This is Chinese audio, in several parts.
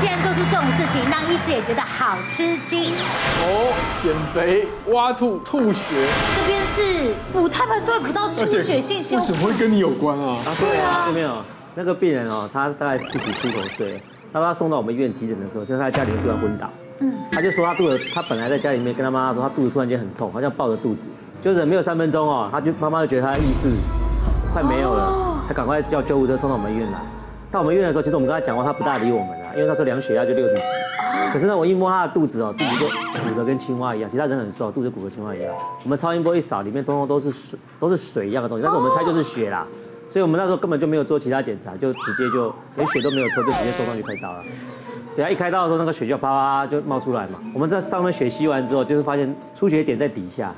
竟然做出这种事情，让医师也觉得好吃惊。哦，减肥挖吐吐血，这边是补胎盘，所以补到出血性休为什么会跟你有关啊？啊对啊，这边哦，那个病人哦，他大概四十出头岁，他他送到我们医院急诊的时候，就是他在家里面突然昏倒。嗯，他就说他肚子，他本来在家里面跟他妈妈说，他肚子突然间很痛，好像抱着肚子，就忍没有三分钟哦，他就妈妈就觉得他的意识快没有了，他赶快叫救护车送到我们医院来。到我们医院的时候，其实我们跟他讲话，他不大理我们啊，因为那时候量血压就六十几。可是呢，我一摸他的肚子哦，肚子就鼓得跟青蛙一样，其他人很瘦，肚子鼓得青蛙一样。我们超音波一扫，里面通通都是水，都是水一样的东西，但是我们猜就是血啦。所以我们那时候根本就没有做其他检查，就直接就连血都没有抽，就直接送上去开刀了。等下，一开刀的时候那个血就啪啪就冒出来嘛。我们在上面血吸完之后，就是发现出血点在底下，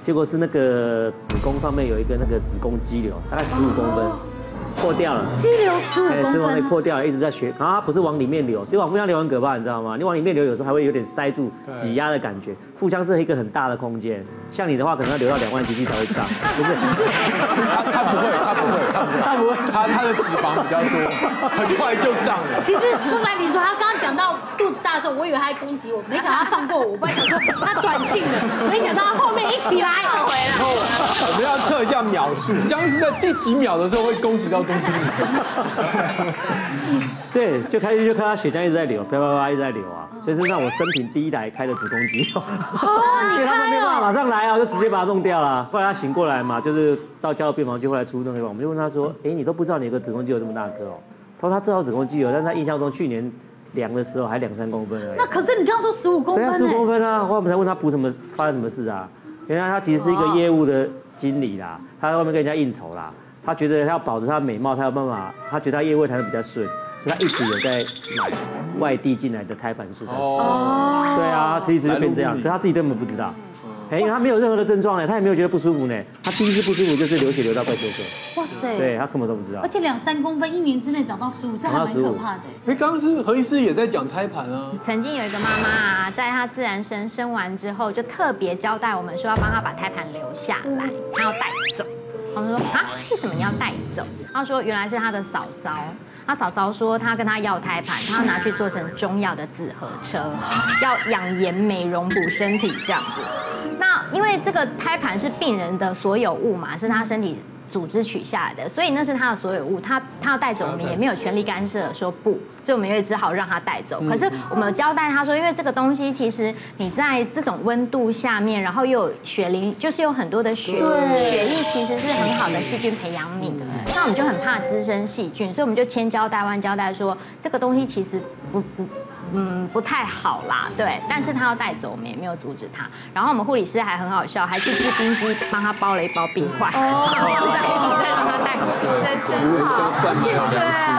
结果是那个子宫上面有一个那个子宫肌瘤，大概十五公分。破掉了，肌瘤十五公是往里分，破掉了，一直在血，然后它不是往里面流，所以往腹腔流很可怕，你知道吗？你往里面流，有时候还会有点塞住、挤压的感觉。腹腔是一个很大的空间，像你的话，可能要流到两万 cc 才会胀，不是？他他不会，他不会，他不会，他不会他他的脂肪比较多，很快就胀了。其实不瞒你说，他刚刚讲到肚子大的时候，我以为他在攻击我，没想到他放过我。我本来想说他转性了，没想到他后面一起来回然后我们要测一下秒数，僵尸在第几秒的时候会攻击到中心里？对，就开始就看他血浆一直在流，啪啪啪一直在流啊，所以是让我生平第一台开的子宫肌瘤。哦，你 对他们没开办法马哦，上来啊，就直接把它弄掉了。后来他醒过来嘛，就是到交病房就后来出那个，我们就问他说，哎，你都不知道你有个子宫肌瘤这么大颗哦？他说他知道子宫肌瘤，但是他印象中去年量的时候还两三公分而已那。可是你刚刚说十五公分对啊，十五公分分啊！后来我们才问他补什么，发生什么事啊？原来他其实是一个业务的经理啦，他在外面跟人家应酬啦。他觉得他要保持他美貌，他有办法，他觉得他业务谈的比较顺，所以他一直有在买外地进来的胎盘素。哦，对啊，其实就变这样，可他自己根本不知道。哎，因为他没有任何的症状哎，他也没有觉得不舒服呢。他第一次不舒服就是流血流到快休克，哇塞，对，他根本都不知道而。且两三公分，一年之内长到十五，这还蛮可怕的。哎，刚刚是何医师也在讲胎盘啊。曾经有一个妈妈啊，在她自然生生完之后，就特别交代我们说要帮她把胎盘留下来，她要带走。我们说啊，为什么你要带走？她说原来是她的嫂嫂，她嫂嫂说她跟他要胎盘，她要拿去做成中药的紫河车，要养颜美容补身体这样子。那因为这个胎盘是病人的所有物嘛，是他身体组织取下来的，所以那是他的所有物，他他要带走，我们也没有权利干涉，说不，所以我们也只好让他带走。可是我们有交代他说，因为这个东西其实你在这种温度下面，然后又有血淋，就是有很多的血血液，其实是很好的细菌培养皿。那我们就很怕滋生细菌，所以我们就千交代万交代说，这个东西其实不不。嗯，不太好啦，对，但是他要带走，我们也没有阻止他。然后我们护理师还很好笑，还去制冰机帮他包了一包冰块，哦，再让他带走。对，真好。而且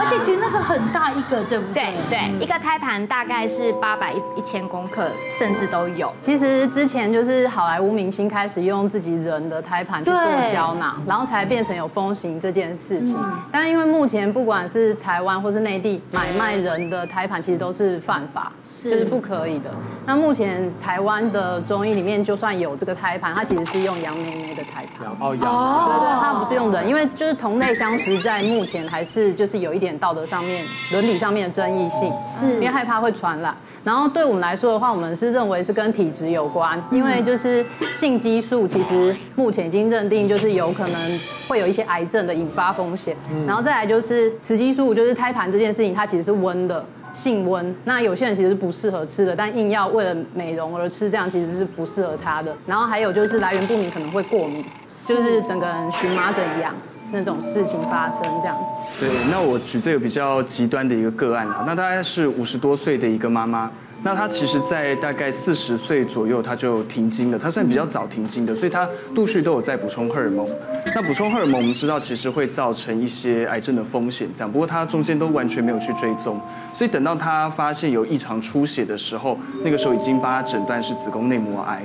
而且其实那个很大一个，对不对？对对，一个胎盘大概是八百一一千公克，甚至都有。其实之前就是好莱坞明星开始用自己人的胎盘去做胶囊，然后才变成有风行这件事情。但是因为目前不管是台湾或是内地买卖人的胎盘，其实都是犯法，就是不可以的。那目前台湾的中医里面，就算有这个胎盘，它其实是用杨梅梅的胎盘。哦，对羊。对，它不是用人，因为就是同类相食，在目前还是就是有一点道德上面、伦理上面的争议性，是因为害怕会传染。然后对我们来说的话，我们是认为是跟体质有关，因为就是性激素其实目前已经认定就是有可能会有一些癌症的引发风险。然后再来就是雌激素，就是胎盘这件事情，它其实是温的。性温，那有些人其实是不适合吃的，但硬要为了美容而吃，这样其实是不适合他的。然后还有就是来源不明，可能会过敏，就是整个人荨麻疹一样那种事情发生这样子。对，那我举这个比较极端的一个个案啊，那大概是五十多岁的一个妈妈，那他其实，在大概四十岁左右，他就停经了，他算比较早停经的，所以他陆续都有在补充荷尔蒙。那补充荷尔蒙，我们知道其实会造成一些癌症的风险，这样，不过他中间都完全没有去追踪，所以等到他发现有异常出血的时候，那个时候已经帮他诊断是子宫内膜癌。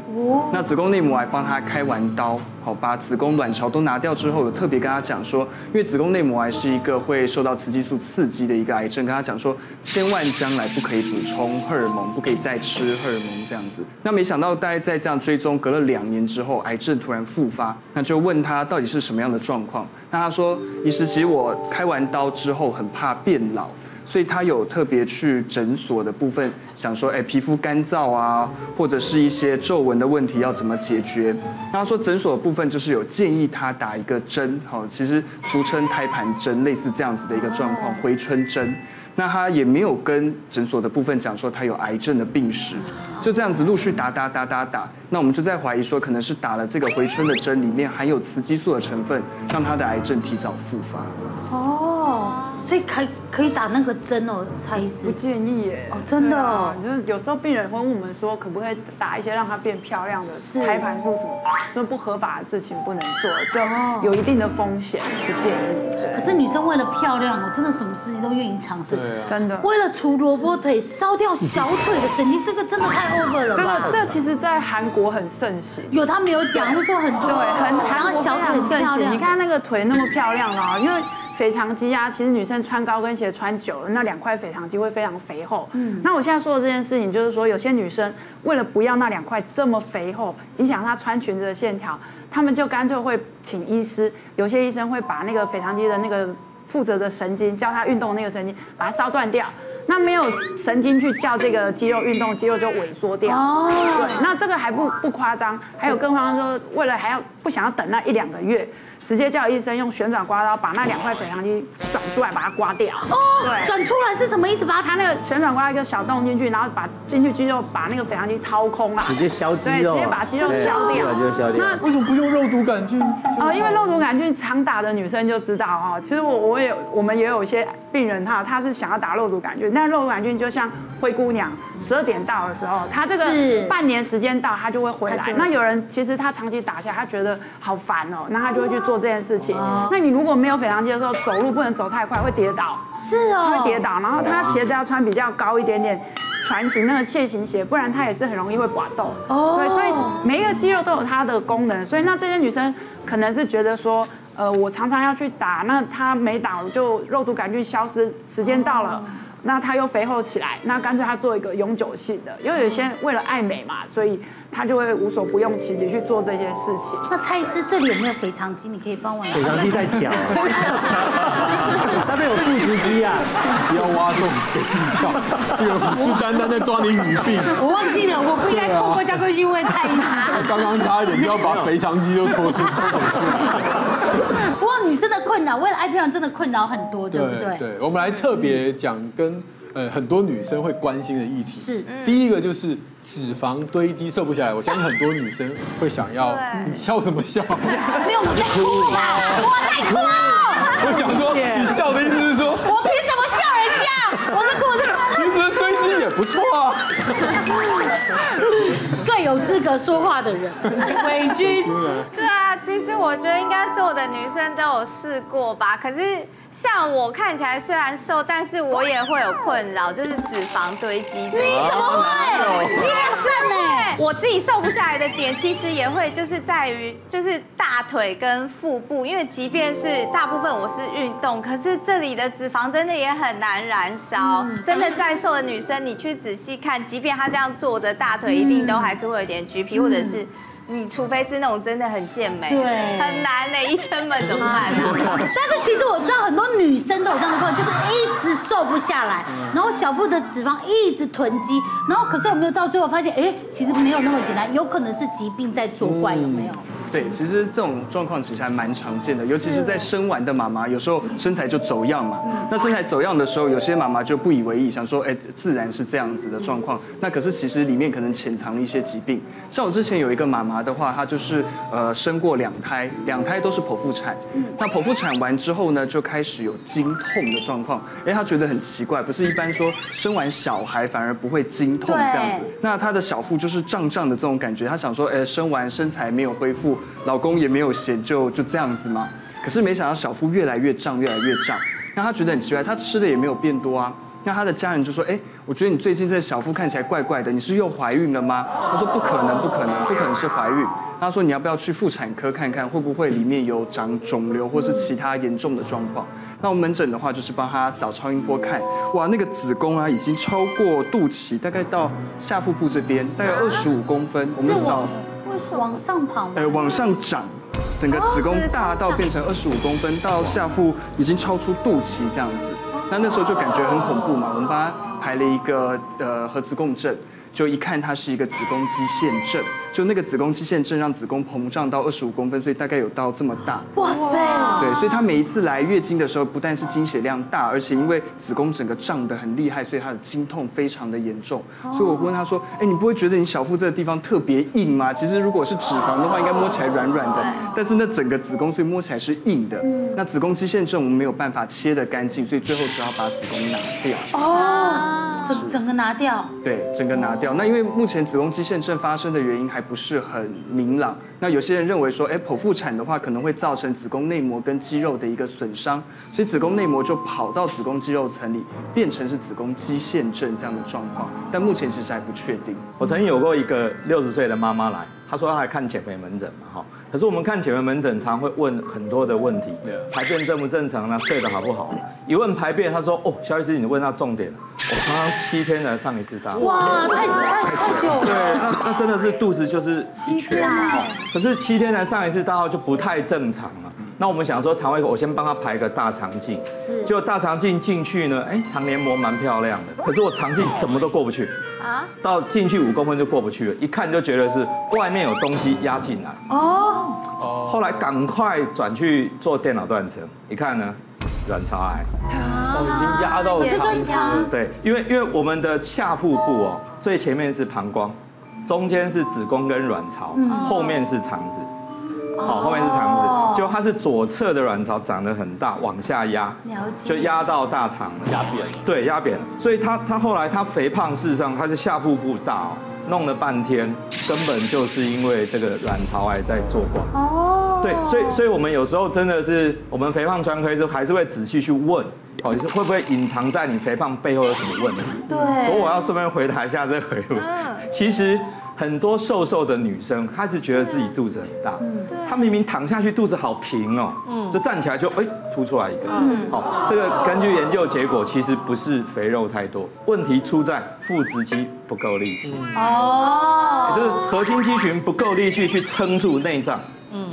那子宫内膜癌帮他开完刀，把子宫卵巢都拿掉之后，有特别跟她讲说，因为子宫内膜癌是一个会受到雌激素刺激的一个癌症，跟她讲说，千万将来不可以补充荷尔蒙，不可以再吃荷尔蒙这样子。那没想到大概在这样追踪隔了两年之后，癌症突然复发，那就问她到底是什么样的状况？那她说，医师，其实我开完刀之后很怕变老。所以他有特别去诊所的部分，想说，哎，皮肤干燥啊，或者是一些皱纹的问题要怎么解决？那他说诊所的部分就是有建议他打一个针，好，其实俗称胎盘针，类似这样子的一个状况，回春针。那他也没有跟诊所的部分讲说他有癌症的病史，就这样子陆续打打打打打，那我们就在怀疑说可能是打了这个回春的针里面含有雌激素的成分，让他的癌症提早复发。哦，所以可以可以打那个针哦，蔡医师不。建议耶。哦真的哦啊就是有时候病人会问我们说，可不可以打一些让她变漂亮的是胎盘素什么，说不合法的事情不能做，哦就有一定的风险，不建议。对可是女生为了漂亮哦，真的什么事情都愿意尝试。对啊，真的。为了除萝卜腿烧掉小腿的神经，这个真的太 over 了这吧个？这其实，在韩国很盛行。有他没有讲，就说很多对，很想韩国要小腿非常盛行。很漂亮。你看那个腿那么漂亮啊，因为腓肠肌啊，其实女生穿高跟鞋穿久了，那两块腓肠肌会非常肥厚。嗯，那我现在说的这件事情，就是说有些女生为了不要那两块这么肥厚，影响她穿裙子的线条，她们就干脆会请医师，有些医生会把那个腓肠肌的那个负责的神经，叫她运动那个神经，把它烧断掉。那没有神经去叫这个肌肉运动，肌肉就萎缩掉。哦对，那这个还不不夸张，还有更夸张说，为了还要不想要等那一两个月，直接叫医生用旋转刮刀把那两块肥肠肌转出来，把它刮掉。哦，对。转出来是什么意思？把它它那个旋转刮刀一个小洞进去，然后把进去肌肉把那个肥肠肌掏空了，直接消肌对，肉，直接把肌肉对消掉。那为什么不用肉毒杆菌？哦，因为肉毒杆菌常打的女生就知道哦。其实我我也我们也有一些病人哈，他是想要打肉毒杆菌，但肉毒杆菌就像灰姑娘，十二点到的时候，她这个半年时间到，她就会回。来那有人其实他长期打下，他觉得好烦哦，那他就会去做这件事情哦。那你如果没有腓肠肌的时候，走路不能走太快，会跌倒。是哦，他会跌倒，然后他鞋子要穿比较高一点点，船型那个楔形鞋，不然他也是很容易会滑动。哦对，所以每一个肌肉都有它的功能，所以那这些女生可能是觉得说，呃，我常常要去打，那她没打，我就肉毒杆菌消失，时间到了。那她又肥厚起来，那干脆她做一个永久性的，因为有些为了爱美嘛，所以她就会无所不用其极去做这些事情。那蔡医师这里有没有肥肠肌？你可以帮我拿。肥肠肌在脚，那边有腹直肌啊，不要挖洞给自己跳，这个虎视眈眈在抓你语病。我忘记了，我不应该透过加规训问蔡医师。刚刚差一点就要把肥肠肌都拖出来。不过女生的困扰，为了爱漂亮真的困扰很多，对不对？对，我们来特别讲跟呃很多女生会关心的议题。是第一个就是脂肪堆积瘦不下来，我相信很多女生会想要，你笑什么笑？没有，我在哭啦，我在哭。我想说，你笑的意思是说，我凭什么笑人家？我在哭，我在哭。其实堆积也不错啊。最有资格说话的人，伪君。对啊，其实我觉得应该所有的女生都有试过吧。可是像我看起来虽然瘦，但是我也会有困扰，就是脂肪堆积。你怎么会？你很瘦呢。我自己瘦不下来的点，其实也会就是在于就是大腿跟腹部，因为即便是大部分我是运动，可是这里的脂肪真的也很难燃烧。真的再瘦的女生，你去仔细看，即便她这样坐着，大腿一定都还是会有点橘皮，或者是。你除非是那种真的很健美，对很难的，医生们怎么办啊？但是其实我知道很多女生都有这样的困扰，就是一直瘦不下来，然后小腹的脂肪一直囤积，然后可是有没有到最后发现，哎，其实没有那么简单，有可能是疾病在作怪，有没有？对，其实这种状况其实还蛮常见的，尤其是在生完的妈妈，有时候身材就走样嘛。那身材走样的时候，有些妈妈就不以为意，想说，哎，自然是这样子的状况。那可是其实里面可能潜藏了一些疾病。像我之前有一个妈妈的话，她就是呃生过两胎，两胎都是剖腹产。那剖腹产完之后呢，就开始有经痛的状况。哎，她觉得很奇怪，不是一般说生完小孩反而不会经痛这样子。那她的小腹就是胀胀的这种感觉，她想说，哎，生完身材没有恢复，老公也没有嫌，就就这样子嘛。可是没想到小腹越来越胀，越来越胀，那她觉得很奇怪，她吃的也没有变多啊。那她的家人就说，哎，我觉得你最近这小腹看起来怪怪的，你是又怀孕了吗？她说不可能，不可能，不可能是怀孕。她说你要不要去妇产科看看，会不会里面有长肿瘤或是其他严重的状况？那我们门诊的话，就是帮她扫超音波看，哇，那个子宫啊已经超过肚脐，大概到下腹部这边，大概二十五公分。我们扫，往上跑吗？呃，往上长，整个子宫大到变成二十五公分，到下腹已经超出肚脐这样子。那那时候就感觉很恐怖嘛，我们帮他排了一个呃核磁共振。就一看它是一个子宫肌腺症，就那个子宫肌腺症让子宫膨胀到二十五公分，所以大概有到这么大。哇塞！对，所以她每一次来月经的时候，不但是经血量大，而且因为子宫整个胀得很厉害，所以她的经痛非常的严重。所以我问她说：“哎，你不会觉得你小腹这个地方特别硬吗？其实如果是脂肪的话，应该摸起来软软的，但是那整个子宫所以摸起来是硬的。那子宫肌腺症我们没有办法切得干净，所以最后只好把子宫拿掉。哦，整整个拿掉？对，整个拿。掉那因为目前子宫肌腺症发生的原因还不是很明朗，那有些人认为说，哎，剖腹产的话可能会造成子宫内膜跟肌肉的一个损伤，所以子宫内膜就跑到子宫肌肉层里，变成是子宫肌腺症这样的状况，但目前其实还不确定。我曾经有过一个六十岁的妈妈来，她说她来看减肥门诊嘛，哈。可是我们看前面门诊，常会问很多的问题，排便正不正常呢？睡得好不好？一问排便，他说：“哦，肖医师，你问到重点了。我常常七天才上一次大。哇，太太太久了。对，那那真的是肚子就是七天。可是七天才上一次大号就不太正常了。那我们想说肠胃科，我先帮他排个大肠镜。是。就大肠镜进去呢，哎，肠黏膜蛮漂亮的。可是我肠镜怎么都过不去。啊。到进去五公分就过不去了，一看就觉得是外面有东西压进来。哦。哦，后来赶快转去做电脑断层，一看呢，卵巢癌，哦，已经压到肠子，对，因为因为我们的下腹部哦，最前面是膀胱，中间是子宫跟卵巢，后面是肠子，好，后面是肠子，就它是左侧的卵巢长得很大，往下压，就压到大肠，压扁，对，压扁，所以他他后来他肥胖，事实上他是下腹部大哦。弄了半天，根本就是因为这个卵巢癌在作怪。哦，对，所以所以我们有时候真的是，我们肥胖专科是还是会仔细去问，哦，你是会不会隐藏在你肥胖背后有什么问题？对，所以我要顺便回答一下这个回问。其实。很多瘦瘦的女生，她是觉得自己肚子很大，她明明躺下去肚子好平哦，就站起来就哎凸出来一个，好，这个根据研究结果，其实不是肥肉太多，问题出在腹直肌不够力气，哦，就是核心肌群不够力气去撑住内脏，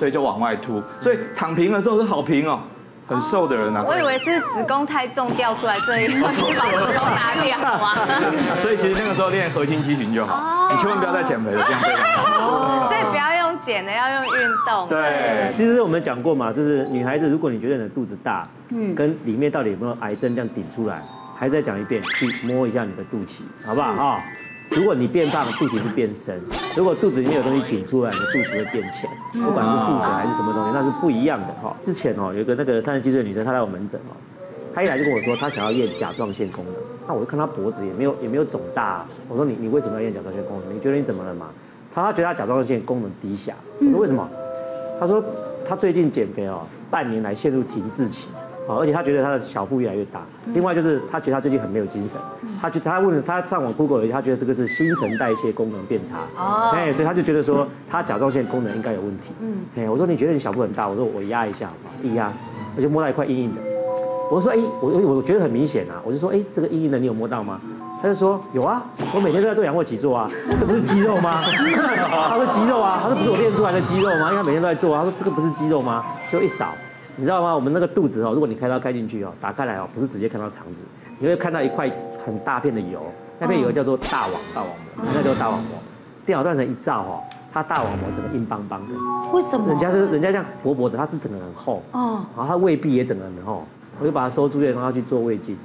所以就往外凸，所以躺平的时候是好平哦。很瘦的人啊，我以为是子宫太重掉出来，所以要去把子宫打掉啊。所以其实那个时候练核心肌群就好，你千万不要再减肥了，这样对。所以不要用减的，要用运动。对，其实我们讲过嘛，就是女孩子，如果你觉得你的肚子大，嗯，跟里面到底有没有癌症这样顶出来，还再讲一遍，去摸一下你的肚脐，好不好？哈？如果你变胖，肚脐是变深；如果肚子里面有东西顶出来，你的肚脐会变浅。不管是腹水还是什么东西，那是不一样的哈。之前哦，有一个那个三十几岁的女生，她来我门诊哦，她一来就跟我说，她想要验甲状腺功能。那我就看她脖子也没有也没有肿大，啊我说你你为什么要验甲状腺功能？你觉得你怎么了嘛？她她觉得她甲状腺功能低下。我说为什么？她说她最近减肥哦，半年来陷入停滞期。哦，而且他觉得他的小腹越来越大。另外就是他觉得他最近很没有精神。他就他问他上网 Google 了，他觉得这个是新陈代谢功能变差。哦。哎，所以他就觉得说他甲状腺功能应该有问题。嗯。哎，我说你觉得你小腹很大？我说我压一下好不好？一压，我就摸到一块硬硬的。我说哎，我我我觉得很明显啊。我就说哎，这个硬硬的你有摸到吗？他就说有啊，我每天都在做仰卧起坐啊，这不是肌肉吗？他说肌肉啊，他说不是我练出来的肌肉吗？因为他每天都在做啊。他说这个不是肌肉吗？就一扫。你知道吗？我们那个肚子哦，如果你开刀开进去哦，打开来哦，不是直接看到肠子，你会看到一块很大片的油，那片油叫做大网大网膜，那叫大网膜。电脑断层一照哈，它大网膜整个硬邦邦的。为什么？人家是人家这样薄薄的，它是整个很厚。哦。然后它胃壁也整个很厚，我就把它收住院，然后去做胃镜，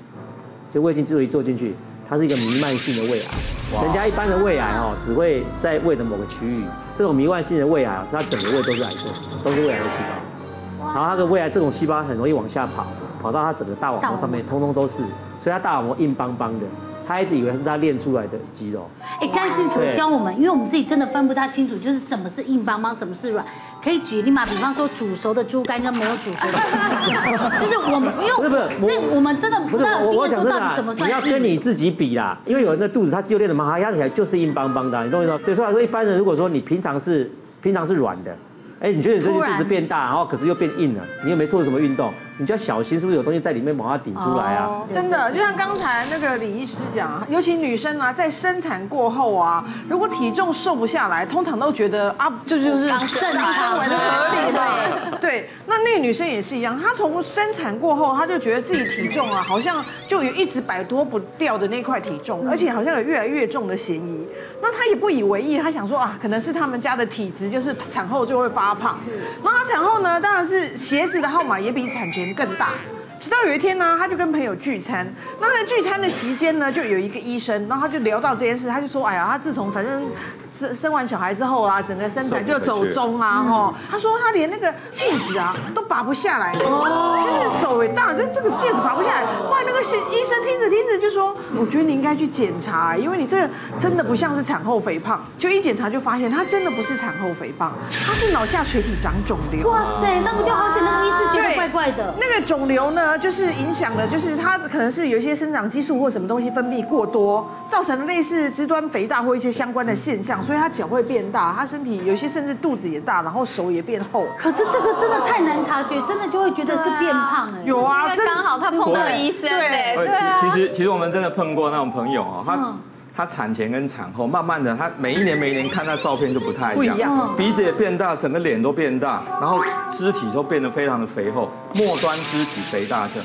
就胃镜做一做进去，它是一个弥漫性的胃癌。人家一般的胃癌哦，只会在胃的某个区域，这种弥漫性的胃癌是它整个胃都是癌症，都是胃癌的细胞。然后它的未来这种细胞很容易往下跑，跑到它整个大网膜上面，通通都是，所以它大网膜硬邦邦的。他一直以为是他练出来的肌肉。哎，江医师可以教我们，因为我们自己真的分不太清楚，就是什么是硬邦邦，什么是软。可以举例嘛？比方说煮熟的猪肝跟没有煮熟的猪肝，就是我们因为不是不是，那我们真的不知道今天说到底什么算你要跟你自己比啦，因为有人的肚子他肌肉练的蛮好，压起来就是硬邦邦的，你懂我意思吗？对，所以来说一般人如果说你平常是平常是软的。哎，你觉得你最近肚子变大，然后可是又变硬了，你又没做什么运动，你就要小心，是不是有东西在里面把它顶出来啊？真的，就像刚才那个李医师讲，尤其女生啊，在生产过后啊，如果体重瘦不下来，通常都觉得啊，这就是刚生完的合理的。对，那那个女生也是一样，她从生产过后，她就觉得自己体重啊，好像就有一直摆脱不掉的那块体重，而且好像有越来越重的嫌疑。那她也不以为意，她想说啊，可能是他们家的体质，就是产后就会发胖。那她产后呢，当然是鞋子的号码也比产前更大。直到有一天呢，他就跟朋友聚餐，那在聚餐的席间呢，就有一个医生，然后他就聊到这件事，他就说，哎呀，他自从反正生生完小孩之后啊，整个身材就走中啊，哈，他说他连那个戒指啊都拔不下来，哦，就是手也大，就这个戒指拔不下来。后来那个医生听着听着就说，我觉得你应该去检查，因为你这个真的不像是产后肥胖，就一检查就发现他真的不是产后肥胖，他是脑下垂体长肿瘤。哇塞，那不就好险？那个医师觉得怪怪的。那个肿瘤呢？就是影响了，就是他可能是有一些生长激素或什么东西分泌过多，造成类似肢端肥大或一些相关的现象，所以他脚会变大，他身体有些甚至肚子也大，然后手也变厚。可是这个真的太难察觉，真的就会觉得是变胖了。有啊，刚好他碰到医生，对对其实其实我们真的碰过那种朋友啊，他。他产前跟产后，慢慢的，他每一年每一年看他照片就不太一样，鼻子也变大，整个脸都变大，然后肢体都变得非常的肥厚，末端肢体肥大症。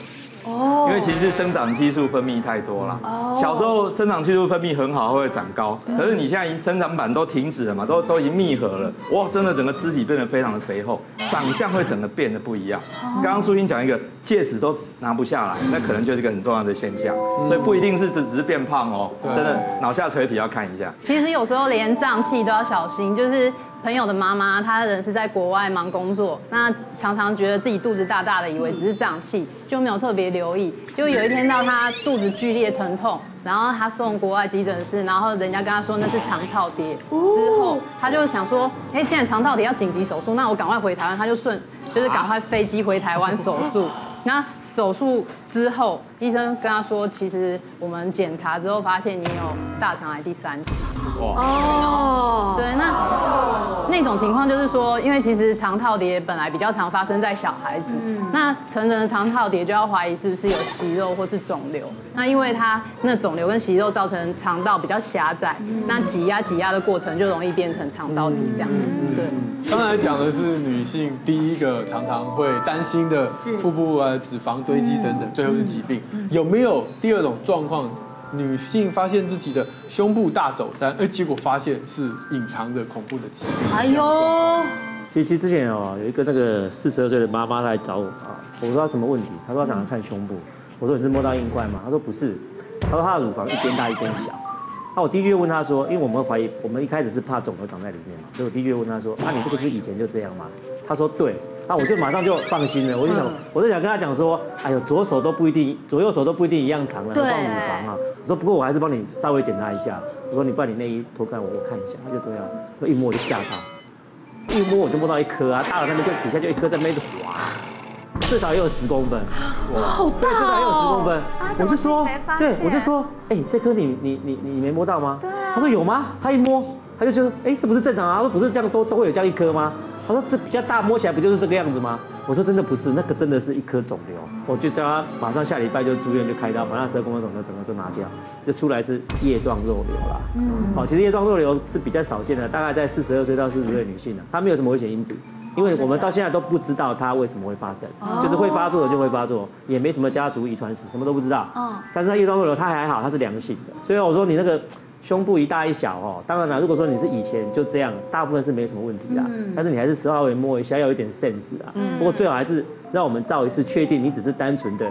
哦，因为其实生长激素分泌太多了。哦，小时候生长激素分泌很好，会长高。可是你现在已经生长板都停止了嘛，都都已经密合了。哇，真的整个肢体变得非常的肥厚，长相会整个变得不一样。刚刚苏欣讲一个戒指都拿不下来，那可能就是一个很重要的现象。所以不一定是只只是变胖哦，真的脑下垂体要看一下。其实有时候连胀气都要小心，就是。朋友的妈妈，她人是在国外忙工作，那常常觉得自己肚子大大的，以为只是胀气，就没有特别留意。就有一天到她肚子剧烈疼痛，然后她送国外急诊室，然后人家跟她说那是肠套叠，之后她就想说，哎，既然肠套叠要紧急手术，那我赶快回台湾，她就顺就是赶快飞机回台湾手术。那手术之后，医生跟他说，其实我们检查之后发现你有大肠癌第三期。哦，对，那那种情况就是说，因为其实肠套叠本来比较常发生在小孩子，那成人的肠套叠就要怀疑是不是有息肉或是肿瘤。那因为它那肿瘤跟息肉造成肠道比较狭窄，那挤压挤压的过程就容易变成肠道底这样子。对，刚才讲的是女性第一个常常会担心的腹部啊。脂肪堆积等等，最后是疾病。有没有第二种状况？女性发现自己的胸部大走山，哎，结果发现是隐藏的恐怖的疾病。哎呦！其实之前哦，有一个那个四十二岁的妈妈来找我啊，我说她什么问题？她说她想要看胸部。我说你是摸到硬块吗？她说不是。她说她的乳房一边大一边小。那我第一句就问她说，因为我们怀疑，我们一开始是怕肿瘤长在里面嘛，所以我第一句就问她说，那你这个是以前就这样吗？她说对。那我就马上就放心了，我就想，我就想跟他讲说，哎呦，左手都不一定，左右手都不一定一样长了，何况乳房啊。我说不过我还是帮你稍微检查一下。我说你把你内衣脱开，我我看一下。他就这样，我一摸我就吓到，一摸我就摸到一颗啊，大了那边就底下就一颗在那边滑，至少也有十公分，哇，好大至少也有十公分。我就说，对，我就说，哎，这颗你你你你没摸到吗？他说有吗？他一摸，他就说，哎，这不是正常啊？不是这样都都会有这样一颗吗？他说这比较大，摸起来不就是这个样子吗？我说真的不是，那个真的是一颗肿瘤。我就叫他马上下礼拜就住院就开刀，把那十二公分肿瘤整个就拿掉，就出来是叶状肉瘤啦。嗯，好，其实叶状肉瘤是比较少见的，大概在四十二岁到四十岁女性的，它没有什么危险因子，因为我们到现在都不知道它为什么会发生，就是会发作的就会发作，也没什么家族遗传史，什么都不知道。嗯，但是它叶状肉瘤它还好，它是良性的，所以我说你那个。胸部一大一小哦，当然了，如果说你是以前就这样，大部分是没什么问题的。嗯。但是你还是稍微摸一下，要有一点 sense 啊。嗯。不过最好还是让我们照一次，确定你只是单纯的，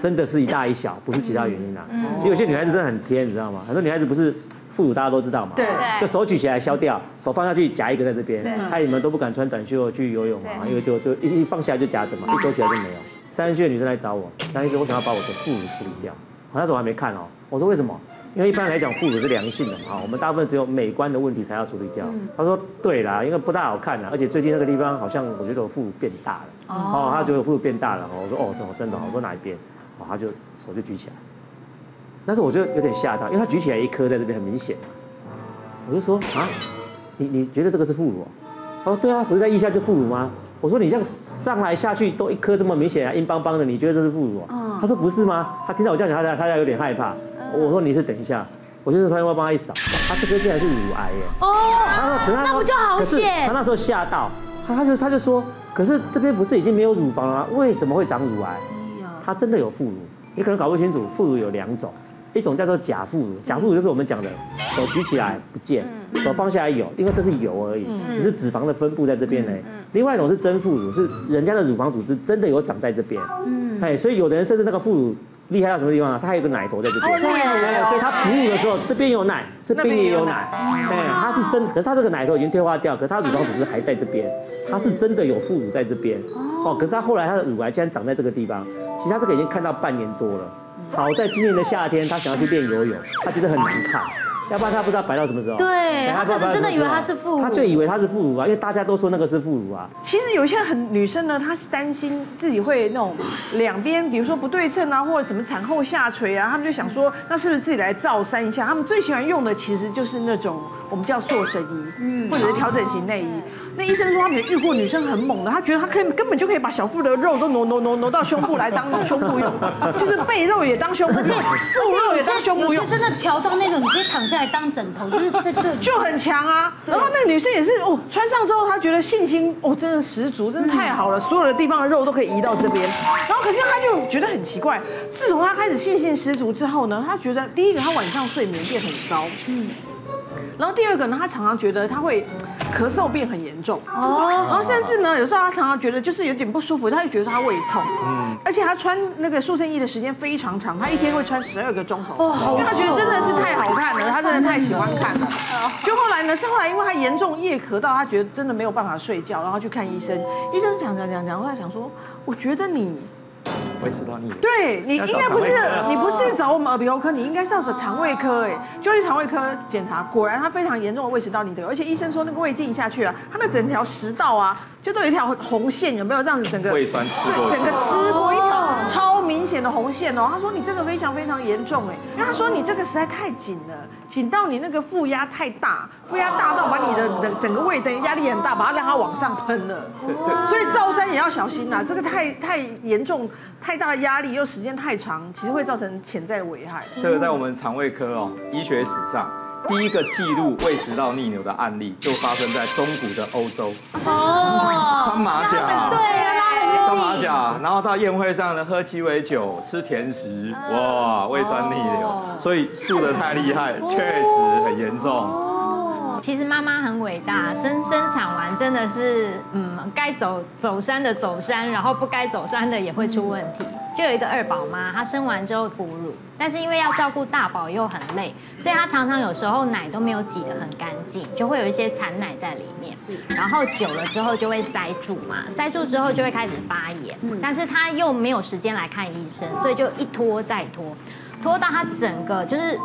真的是一大一小，不是其他原因啊。嗯。其实有些女孩子真的很天，你知道吗？很多女孩子不是副乳，大家都知道嘛。对就手举起来消掉，手放下去夹一个在这边。对。她你们都不敢穿短袖去游泳嘛，因为就就一一放下来就夹着嘛，一收起来就没有。三十岁的女生来找我，三十岁我想要把我的副乳处理掉，我那时候还没看哦，我说为什么？因为一般来讲，副乳是良性的嘛，我们大部分只有美观的问题才要处理掉。他说对啦，因为不大好看啦，而且最近那个地方好像我觉得我副乳变大了。哦，他觉得副乳变大了。我说哦，真的，我说哪一边？哦，他就手就举起来。但是我就有点吓到，因为他举起来一颗在这边很明显。我就说啊，你你觉得这个是副乳？他说对啊，不是在腋下就副乳吗？我说你这样上来下去都一颗这么明显啊，硬邦邦的，你觉得这是副乳啊？他说不是吗？他听到我这样讲，他他他有点害怕。我说你是等一下，我就是超音波帮他一扫，他这颗竟然是乳癌耶！哦，那不就好险？他那时候吓到，他他就他就说，可是这边不是已经没有乳房了吗？为什么会长乳癌？他真的有副乳，你可能搞不清楚，副乳有两种。一种叫做假副乳，假副乳就是我们讲的手举起来不见，手放下来有，因为这是油而已，只是脂肪的分布在这边呢。另外一种是真副乳，是人家的乳房组织真的有长在这边。嗯，哎，所以有的人甚至那个副乳厉害到什么地方啊？它还有个奶头在这边。对，所以它哺乳的时候这边有奶，这边也有奶。哎，它是真，可是它这个奶头已经退化掉，可是它乳房组织还在这边，它是真的有副乳在这边。哦，可是它后来它的乳癌竟然长在这个地方，其实它这个已经看到半年多了。好在今年的夏天，他想要去练游泳，他觉得很难看，要不然他不知道摆到什么时候。对，他可能真的以为他是副乳，他就以为他是副乳啊，因为大家都说那个是副乳啊。其实有些很女生呢，她是担心自己会那种两边，比如说不对称啊，或者什么产后下垂啊，他们就想说，那是不是自己来造三一下？他们最喜欢用的其实就是那种我们叫塑身衣，嗯，或者是调整型内衣。那医生说他没遇过女生很猛的，他觉得他可以根本就可以把小腹的肉都挪挪挪挪到胸部来当胸部用，就是背肉也当胸部，用，腹肉也当胸部用，真的调到那种你可以躺下来当枕头，就是在这就很强啊。然后那个女生也是哦，穿上之后她觉得信心哦真的十足，真的太好了，所有的地方的肉都可以移到这边。然后可是她就觉得很奇怪，自从她开始信心十足之后呢，她觉得第一个她晚上睡眠变很糟，嗯。然后第二个呢，他常常觉得他会咳嗽病很严重哦，然后甚至呢，有时候他常常觉得就是有点不舒服，他就觉得他胃痛，嗯，而且他穿那个塑身衣的时间非常长，他一天会穿十二个钟头，哇，因为他觉得真的是太好看了，他真的太喜欢看了。就后来呢，是后来因为他严重夜咳到他觉得真的没有办法睡觉，然后去看医生，医生讲讲讲讲，后来想说，我觉得你。胃食道逆流，对你应该不是，你不是找我们耳鼻喉科，你应该是要找肠胃科，哎，就去肠胃科检查，果然他非常严重的胃食道逆流，而且医生说那个胃镜下去啊，他那整条食道啊。就都有一条红线，有没有这样子？整个胃酸吃过，整个吃过一条超明显的红线哦。他说你这个非常非常严重哎，因为他说你这个实在太紧了，紧到你那个负压太大，负压大到把你的整整个胃的压力很大，把它让它往上喷了。所以造山也要小心呐，这个太太严重，太大的压力又时间太长，其实会造成潜在的危害。这个在我们肠胃科哦，医学史上。第一个记录胃食道逆流的案例，就发生在中古的欧洲。哦，穿马甲，对啊，穿马甲，然后到宴会上呢，喝鸡尾酒，吃甜食，哇，胃酸逆流，所以素的太厉害，确实很严重。其实妈妈很伟大，生生产完真的是，嗯，该走走山的走山，然后不该走山的也会出问题。就有一个二宝妈，她生完之后哺乳，但是因为要照顾大宝又很累，所以她常常有时候奶都没有挤得很干净，就会有一些残奶在里面。然后久了之后就会塞住嘛，塞住之后就会开始发炎。但是她又没有时间来看医生，所以就一拖再拖，拖到她整个就是。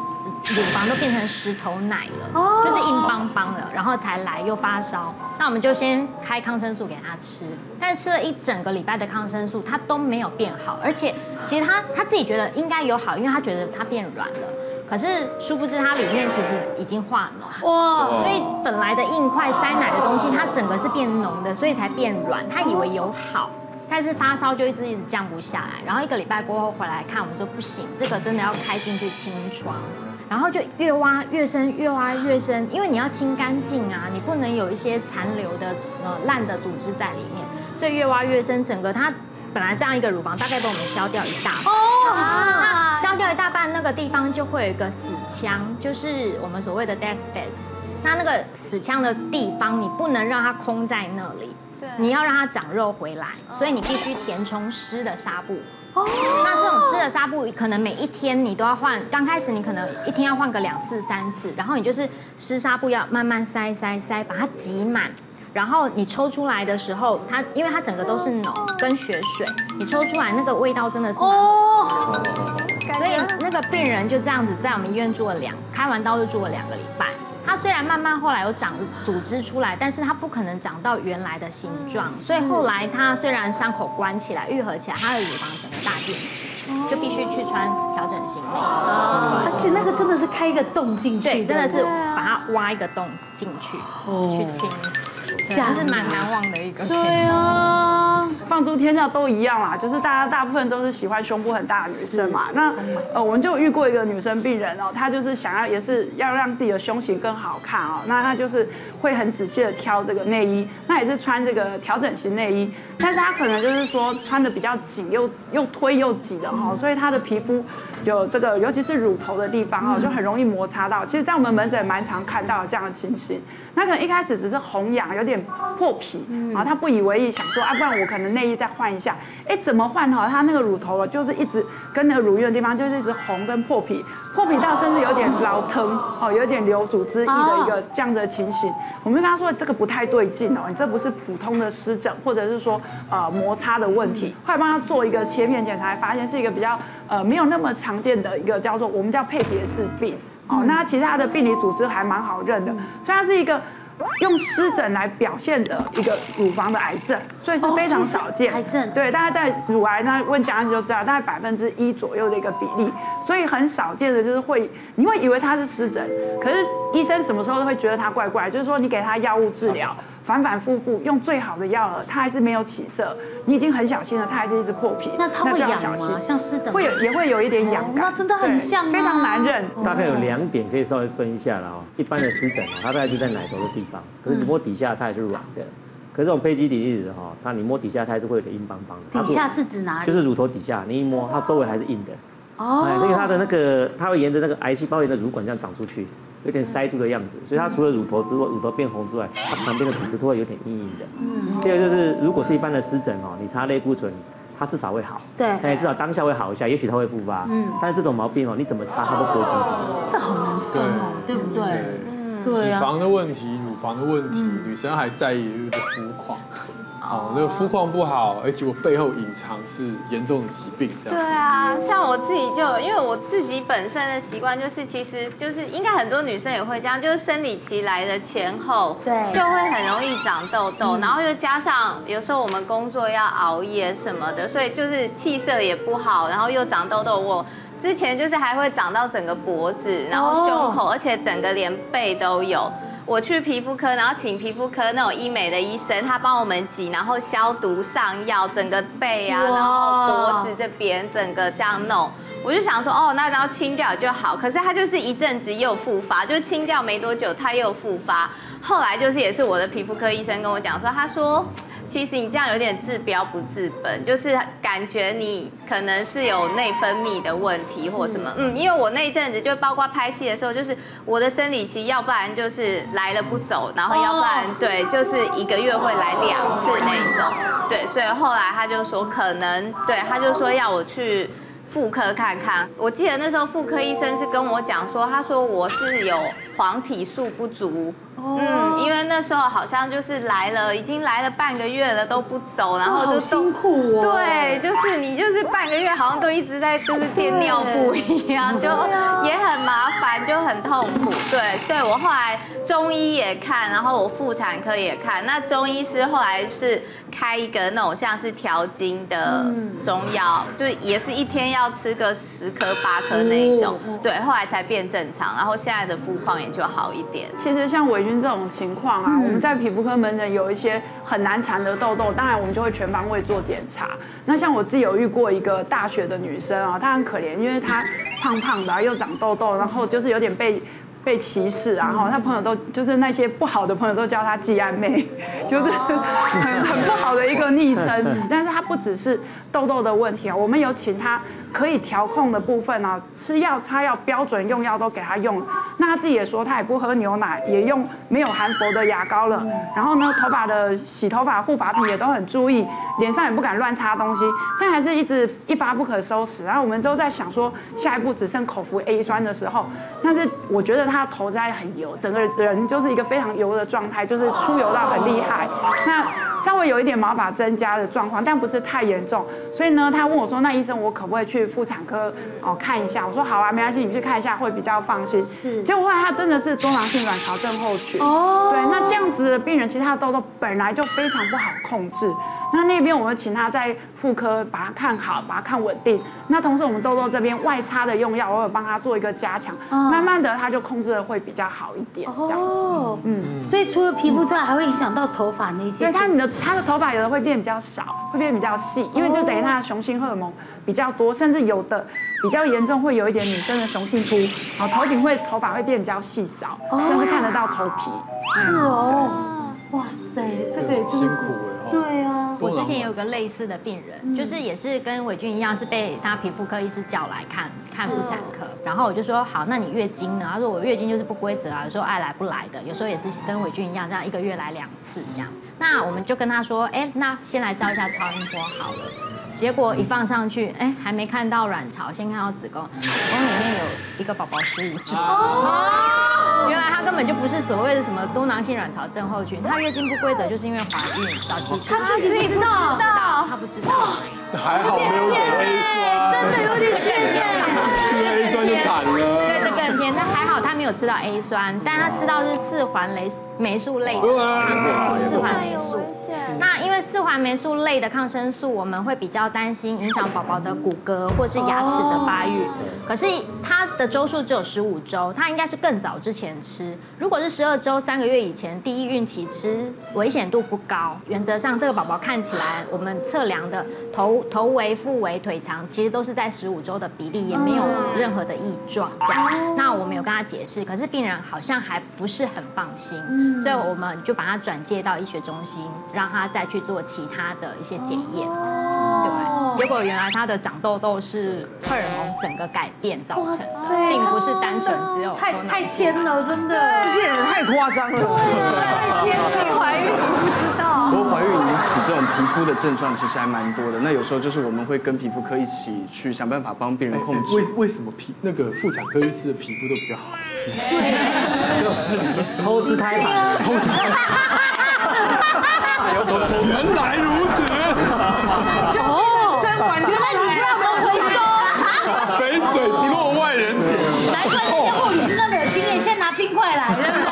乳房都变成石头奶了，就是硬邦邦了，然后才来又发烧，那我们就先开抗生素给他吃，但是吃了一整个礼拜的抗生素，他都没有变好，而且其实他他自己觉得应该有好，因为他觉得他变软了，可是殊不知它里面其实已经化脓。哇，所以本来的硬块塞奶的东西，它整个是变浓的，所以才变软，他以为有好，但是发烧就一直一直降不下来，然后一个礼拜过后回来看，我们说不行，这个真的要开进去清创。然后就越挖越深，越挖越深，因为你要清干净啊，你不能有一些残留的呃烂的组织在里面，所以越挖越深，整个它本来这样一个乳房大概被我们削掉一大半。哦，那削掉一大半那个地方就会有一个死腔，就是我们所谓的 death space，那那个死腔的地方你不能让它空在那里，对，你要让它长肉回来，所以你必须填充湿的纱布。那这种湿的纱布，可能每一天你都要换。刚开始你可能一天要换个两次、三次，然后你就是湿纱布要慢慢塞、塞、塞，把它挤满。然后你抽出来的时候，它因为它整个都是脓跟血水，你抽出来那个味道真的是。所以那个病人就这样子在我们医院住了两，开完刀就住了两个礼拜。它虽然慢慢后来有长组织出来，但是它不可能长到原来的形状，所以后来它虽然伤口关起来愈合起来，它的乳房整个大变形，就必须去穿调整型内衣而且那个真的是开一个洞进去，对，真的是把它挖一个洞进去去清。还是蛮难忘的一个。对啊，放诸天下都一样啦，就是大家大部分都是喜欢胸部很大的女生嘛。那呃，我们就遇过一个女生病人哦，她就是想要也是要让自己的胸型更好看哦，那她就是会很仔细的挑这个内衣，那也是穿这个调整型内衣，但是她可能就是说穿的比较紧，又又推又挤的哈，所以她的皮肤有这个，尤其是乳头的地方哦，就很容易摩擦到。其实，在我们门诊蛮常看到这样的情形。那可能一开始只是红痒，有点破皮，然后他不以为意，想说啊，不然我可能内衣再换一下。哎，怎么换哈？他那个乳头就是一直跟那个乳晕的地方就是一直红跟破皮，破皮到甚至有点老疼，哦，有点流组织液的一个这样的情形。我们就跟他说这个不太对劲哦，你这不是普通的湿疹，或者是说呃摩擦的问题。后来帮他做一个切片检查，发现是一个比较呃没有那么常见的一个叫做我们叫佩杰氏病。哦，那其实它的病理组织还蛮好认的，所以它是一个用湿疹来表现的一个乳房的癌症，所以是非常少见。癌症对，大概在乳癌呢，问家人就知道，大概百分之一左右的一个比例，所以很少见的就是会，你会以为它是湿疹，可是医生什么时候都会觉得它怪怪，就是说你给他药物治疗。反反复复用最好的药了，它还是没有起色。你已经很小心了，它还是一直破皮。那它会痒吗？像湿疹会有，也会有一点痒感。那真的很像，非常难认。大概有两点可以稍微分一下了哦。一般的湿疹哦，它大概就在奶头的地方，可是你摸底下它还是软的。可是这种胚基底粒子哈，它你摸底下它还是会有点硬邦邦的。底下是指哪里？就是乳头底下，你一摸它周围还是硬的。哦。哎，因为它的那个，它会沿着那个癌细胞沿着乳管这样长出去。有点塞住的样子，所以它除了乳头之外，乳头变红之外，它旁边的组织都会有点硬硬的。嗯。第二个就是，如果是一般的湿疹哦，你擦类固醇，它至少会好。对。哎，至少当下会好一下，也许它会复发。嗯。但是这种毛病哦，你怎么擦它都不会复发。这好难分哦，对不对？嗯。脂肪的问题，乳房的问题，女生还在意就是肤况。哦，那个肤况不好，而且我背后隐藏是严重的疾病。对啊，像我自己就，因为我自己本身的习惯就是，其实就是应该很多女生也会这样，就是生理期来的前后，对，就会很容易长痘痘，然后又加上有时候我们工作要熬夜什么的，所以就是气色也不好，然后又长痘痘。我之前就是还会长到整个脖子，然后胸口，而且整个连背都有。我去皮肤科，然后请皮肤科那种医美的医生，他帮我们挤，然后消毒上药，整个背啊，然后脖子这边整个这样弄。我就想说，哦，那然后清掉就好。可是他就是一阵子又复发，就清掉没多久他又复发。后来就是也是我的皮肤科医生跟我讲说，他说。其实你这样有点治标不治本，就是感觉你可能是有内分泌的问题或什么。嗯，因为我那一阵子就包括拍戏的时候，就是我的生理期，要不然就是来了不走，然后要不然对，就是一个月会来两次那种。对，所以后来他就说可能，对，他就说要我去妇科看看。我记得那时候妇科医生是跟我讲说，他说我是有黄体素不足。嗯，因为那时候好像就是来了，已经来了半个月了都不走，然后就辛苦哦。对，就是你就是半个月好像都一直在就是垫尿布一样，就也很麻烦，就很痛苦。对，所以我后来中医也看，然后我妇产科也看。那中医师后来是开一个那种像是调经的中药，就也是一天要吃个十颗八颗那一种。对，后来才变正常，然后现在的肤况也就好一点。其实像我。这种情况啊，我们在皮肤科门诊有一些很难缠的痘痘，当然我们就会全方位做检查。那像我自己有遇过一个大学的女生啊，她很可怜，因为她胖胖的又长痘痘，然后就是有点被。被歧视，然后他朋友都就是那些不好的朋友都叫她季安妹，就是 很很不好的一个昵称。但是她不只是痘痘的问题啊，我们有请他可以调控的部分呢，吃药擦药标准用药都给他用。那他自己也说他也不喝牛奶，也用没有含氟的牙膏了。然后呢，头发的洗头发护发品也都很注意，脸上也不敢乱擦东西，但还是一直一发不可收拾。然后我们都在想说，下一步只剩口服 A 酸的时候，但是我觉得他。他头在很油，整个人就是一个非常油的状态，就是出油到很厉害。那稍微有一点毛发增加的状况，但不是太严重。所以呢，他问我说：“那医生，我可不可以去妇产科哦看一下？”我说：“好啊，没关系，你去看一下会比较放心。”是。结果后来他真的是多囊性卵巢症候群。哦。对，那这样子的病人，其实他的痘痘本来就非常不好控制。那那边我们请他在妇科把它看好，把它看稳定。那同时我们痘痘这边外擦的用药，我有帮他做一个加强，慢慢的他就控制的会比较好一点。哦，嗯，所以除了皮肤之外，还会影响到头发那些。对，他你的他的头发有的会变比较少，会变比较细，因为就等于他的雄性荷尔蒙比较多，甚至有的比较严重会有一点女生的雄性秃，然后头顶会头发会变比较细少，甚至看得到头皮。是哦，哇塞，这个也辛苦了。对啊。我之前也有个类似的病人，就是也是跟伟俊一样，是被他皮肤科医师叫来看看妇产科。然后我就说好，那你月经呢？他说我月经就是不规则啊，有时候爱来不来的，有时候也是跟伟俊一样，这样一个月来两次这样。那我们就跟他说，哎，那先来照一下超音波好了。结果一放上去，哎，还没看到卵巢，先看到子宫，子宫里面有一个宝宝十五周。原来他根本就不是所谓的什么多囊性卵巢症候群，他月经不规则就是因为怀孕早期。他自己不知道，他不知道。还好没有点 A 酸，真的有点甜耶。吃 A 酸就惨了。但还好他没有吃到 A 酸，但他吃到是四环雷霉素类的抗生素，四环霉素。那因为四环霉素类的抗生素，我们会比较担心影响宝宝的骨骼或是牙齿的发育。可是它的周数只有十五周，它应该是更早之前吃。如果是十二周三个月以前第一孕期吃，危险度不高。原则上这个宝宝看起来，我们测量的头头围、腹围、腿长，其实都是在十五周的比例，也没有任何的异状。这样，那我们有跟他解释，可是病人好像还不是很放心，所以我们就把他转介到医学中心，让他。再去做其他的一些检验，对，结果原来他的长痘痘是荷尔蒙整个改变造成的，并不是单纯只有太太天了，真的，太夸张了，对太天了，怀孕不知道。这种皮肤的症状其实还蛮多的，那有时候就是我们会跟皮肤科一起去想办法帮病人控制。为为什么皮那个妇产科医师的皮肤都比较好？偷吃胎盘，偷吃。原来如此。哦，原来你让我回收。肥水不落外人田。难怪那些护理师那么有经验，先拿冰块来，对不对？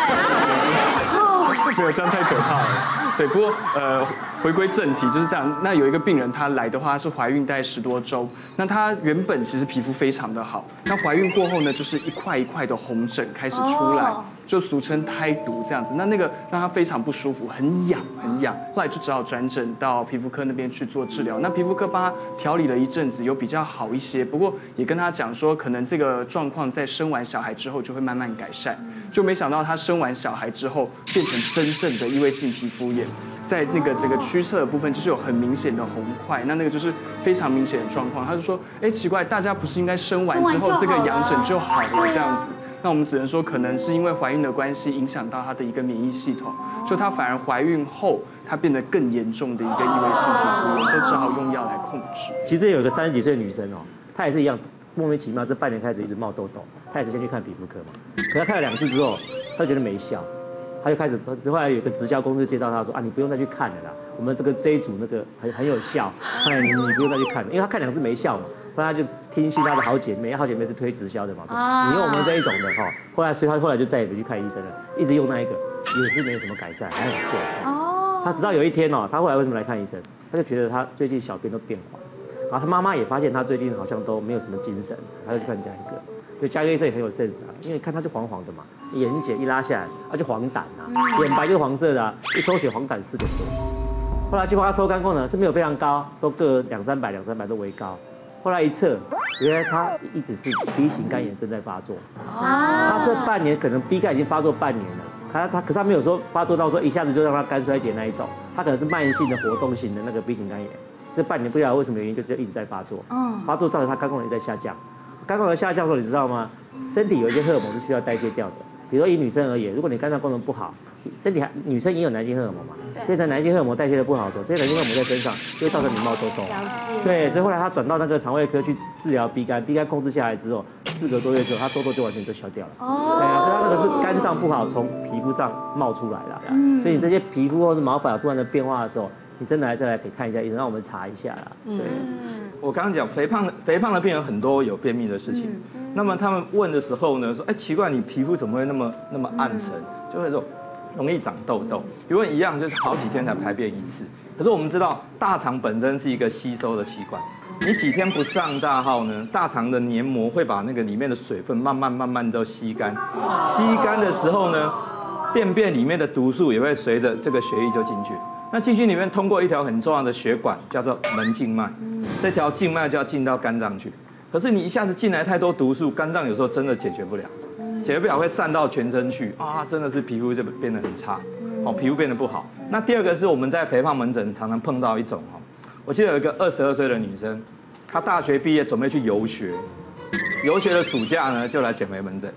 没有，这样太可怕了。对，不过呃，回归正题就是这样。那有一个病人，她来的话是怀孕大概十多周，那她原本其实皮肤非常的好，那怀孕过后呢，就是一块一块的红疹开始出来。就俗称胎毒这样子，那那个让他非常不舒服，很痒很痒，后来就只好转诊到皮肤科那边去做治疗。那皮肤科帮他调理了一阵子，有比较好一些，不过也跟他讲说，可能这个状况在生完小孩之后就会慢慢改善。就没想到他生完小孩之后变成真正的异位性皮肤炎，在那个整个躯侧的部分就是有很明显的红块，那那个就是非常明显的状况。他就说，哎，奇怪，大家不是应该生完之后这个痒疹就好了这样子？那我们只能说，可能是因为怀孕的关系，影响到她的一个免疫系统，就她反而怀孕后，她变得更严重的一个异位性皮肤炎，都只好用药来控制。其实有一个三十几岁的女生哦，她也是一样，莫名其妙这半年开始一直冒痘痘，她也是先去看皮肤科嘛，可她看了两次之后，她觉得没效，她就开始，后来有个直销公司介绍她说啊，你不用再去看了啦，我们这个这一组那个很很有效，哎，你你不用再去看了，因为她看两次没效嘛。后来就听信他的好姐妹，好姐妹是推直销的嘛，说你用我们这一种的哈。后来所以他后来就再也不去看医生了，一直用那一个，也是没有什么改善，还很贵。哦。他直到有一天哦，他后来为什么来看医生？他就觉得他最近小便都变黄，然后他妈妈也发现他最近好像都没有什么精神，他就去看加一个。所以加一个医生也很有 sense 啊，因为看他就黄黄的嘛，眼睑一拉下来，他就黄疸啊，眼白就黄色的，一抽血黄疸四点多。后来去帮他抽肝功能是没有非常高，都各两三百两三百都为高。后来一测，原来他一直是 B 型肝炎正在发作。啊他这半年可能 B 肝已经发作半年了，他他可是他没有说发作到说一下子就让他肝衰竭那一种，他可能是慢性的活动型的那个 B 型肝炎。这半年不知道为什么原因，就是一直在发作。嗯，发作造成他肝功能在下降。肝功能下降的时候，你知道吗？身体有一些荷尔蒙是需要代谢掉的。比如说以女生而言，如果你肝脏功能不好，身体还女生也有男性荷尔蒙嘛，变成男性荷尔蒙代谢的不好的时候，这些男性荷尔蒙在身上就会造成你冒痘痘。对，所以后来他转到那个肠胃科去治疗 B 肝，B 肝控制下来之后，四个多月之后，他痘痘就完全就消掉了。哦，对啊，所以他那个是肝脏不好从皮肤上冒出来了。嗯，所以你这些皮肤或是毛发突然的变化的时候，你真的还是来可以看一下医生，让我们查一下啦。对，我刚刚讲肥胖的肥胖的病人很多有便秘的事情，那么他们问的时候呢，说哎奇怪，你皮肤怎么会那么那么暗沉，就会说容易长痘痘。因为一样就是好几天才排便一次。可是我们知道，大肠本身是一个吸收的器官。你几天不上大号呢？大肠的黏膜会把那个里面的水分慢慢慢慢都吸干。吸干的时候呢，便便里面的毒素也会随着这个血液就进去。那进去里面通过一条很重要的血管，叫做门静脉。这条静脉就要进到肝脏去。可是你一下子进来太多毒素，肝脏有时候真的解决不了，解决不了会散到全身去啊，真的是皮肤就变得很差。哦，皮肤变得不好。那第二个是我们在肥胖门诊常常碰到一种哦，我记得有一个二十二岁的女生，她大学毕业准备去游学，游学的暑假呢就来减肥门诊。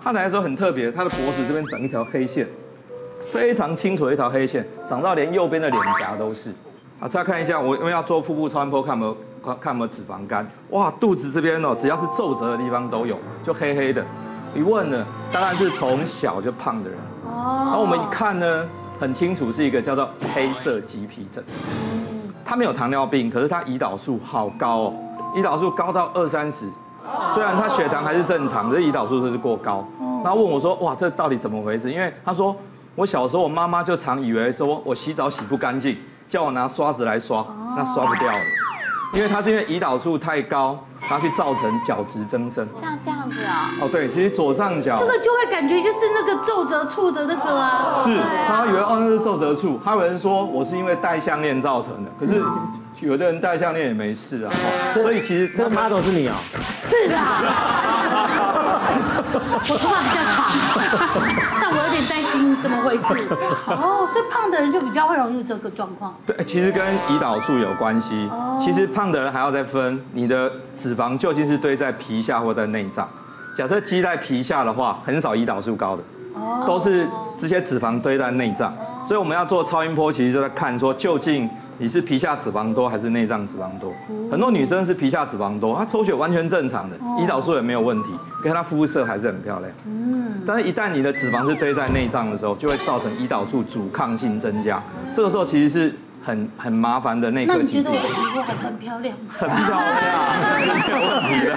她来的时候很特别，她的脖子这边长一条黑线，非常清楚的一条黑线，长到连右边的脸颊都是。好，再看一下，我因为要做腹部超音波，看有没有看看有没有脂肪肝。哇，肚子这边哦，只要是皱褶的地方都有，就黑黑的。一问呢，当然是从小就胖的人。哦，然后我们一看呢，很清楚是一个叫做黑色棘皮症。他没有糖尿病，可是他胰岛素好高哦，胰岛素高到二三十。虽然他血糖还是正常，可是胰岛素就是过高。那问我说：“哇，这到底怎么回事？”因为他说，我小时候我妈妈就常以为说我洗澡洗不干净，叫我拿刷子来刷，那刷不掉了。因为它是因为胰岛素太高，它去造成角质增生，像这样子啊？哦，对，其实左上角这个就会感觉就是那个皱褶处的那个啊。是，他以为哦那是皱褶处，还有人说我是因为戴项链造成的，可是有的人戴项链也没事啊。所以其实这个 model 是你啊？是啊。我头发比较长，但我有点担心怎么回事。哦，所以胖的人就比较会容易这个状况。对，其实跟胰岛素有关系。哦。其实胖的人还要再分，你的脂肪究竟是堆在皮下或在内脏。假设积在皮下的话，很少胰岛素高的。哦。都是这些脂肪堆在内脏，所以我们要做超音波，其实就在看说究竟。你是皮下脂肪多还是内脏脂肪多？很多女生是皮下脂肪多，她抽血完全正常的，胰岛素也没有问题，可是她肤色还是很漂亮。嗯，但是一旦你的脂肪是堆在内脏的时候，就会造成胰岛素阻抗性增加，这个时候其实是很很麻烦的内科疾病。那你觉得我的皮肤还很漂亮？很漂亮，没有问题的。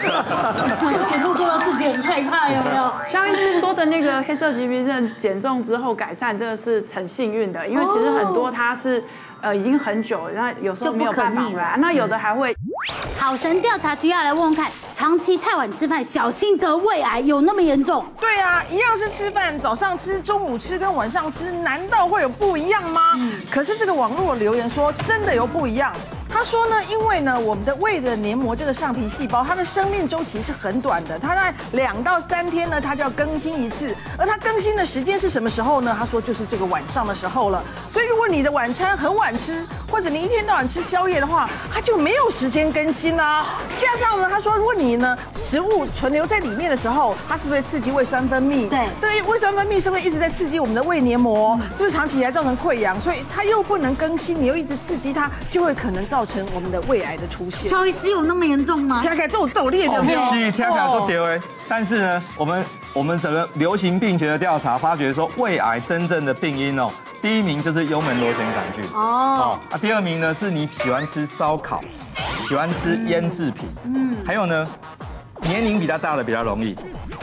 减重做到自己很害怕，有没有？肖医师说的那个黑色疾病症减重之后改善，这个是很幸运的，因为其实很多它是。呃，已经很久，然后有时候没有办法了。那有的还会。好神调查局要来问问看，长期太晚吃饭，小心得胃癌，有那么严重？对啊，一样是吃饭，早上吃、中午吃跟晚上吃，难道会有不一样吗？可是这个网络留言说，真的有不一样。他说呢，因为呢，我们的胃的黏膜这个上皮细胞，它的生命周期是很短的，它在两到三天呢，它就要更新一次。而它更新的时间是什么时候呢？他说就是这个晚上的时候了。所以如果你的晚餐很晚吃，或者你一天到晚吃宵夜的话，它就没有时间更新啦。加上呢，他说如果你呢食物存留在里面的时候，它是不是刺激胃酸分泌？对，这个胃酸分泌是不是一直在刺激我们的胃黏膜？是不是长期以来造成溃疡？所以它又不能更新，你又一直刺激它，就会可能造。造成我们的胃癌的出现，乔医师有那么严重吗？听起来做斗裂的没有？是听起来做结尾，但是呢，我们我们整个流行病学的调查发觉说，胃癌真正的病因哦，第一名就是幽门螺旋杆菌。哦，啊，第二名呢是你喜欢吃烧烤，喜欢吃腌制品，嗯，还有呢，年龄比较大的比较容易。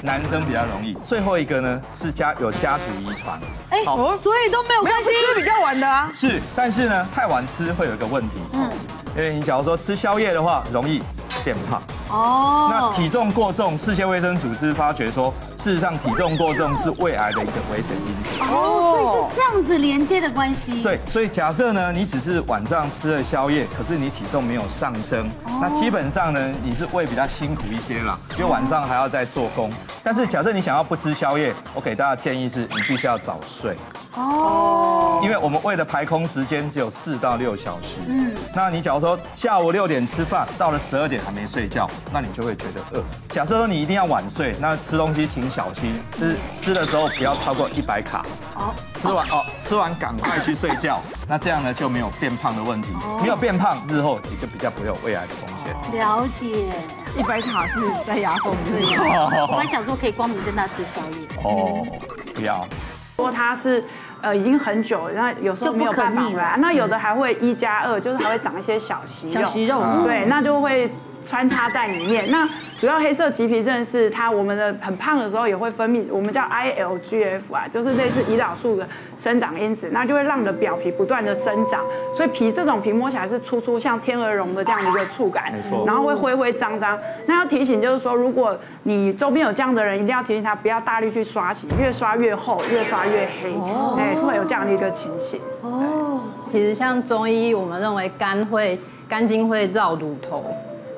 男生比较容易，最后一个呢是家有家族遗传，哎，所以都没有关系，吃比较晚的啊，是，但是呢太晚吃会有一个问题，嗯，因为你假如说吃宵夜的话，容易变胖，哦，那体重过重，世界卫生组织发觉说。事实上，体重过重是胃癌的一个危险因素。哦，所以是这样子连接的关系。对，所以假设呢，你只是晚上吃了宵夜，可是你体重没有上升，那基本上呢，你是胃比较辛苦一些啦，因为晚上还要再做工。但是假设你想要不吃宵夜，我给大家建议是，你必须要早睡。哦，因为我们胃的排空时间只有四到六小时。嗯，那你假如说下午六点吃饭，到了十二点还没睡觉，那你就会觉得饿。假设说你一定要晚睡，那吃东西请小心，吃吃的时候不要超过一百卡。好，吃完哦，吃完赶快去睡觉。那这样呢就没有变胖的问题，没有变胖，日后也就比较不会有胃癌的风险。了解。一百卡是在牙缝里。我还想说可以光明正大吃宵夜。哦，不要。说它是呃已经很久，那有时候没有办法那有的还会一加二，就是还会长一些小息肉。小息肉。对，那就会。穿插在里面，那主要黑色棘皮症是它我们的很胖的时候也会分泌，我们叫 ILGF 啊，就是类似胰岛素的生长因子，那就会让你的表皮不断的生长，所以皮这种皮摸起来是粗粗像天鹅绒的这样的一个触感，没错，然后会灰灰脏脏。那要提醒就是说，如果你周边有这样的人，一定要提醒他不要大力去刷洗，越刷越厚，越刷越黑，哎，会有这样的一个情形。哦，其实像中医，我们认为肝会肝经会绕乳头。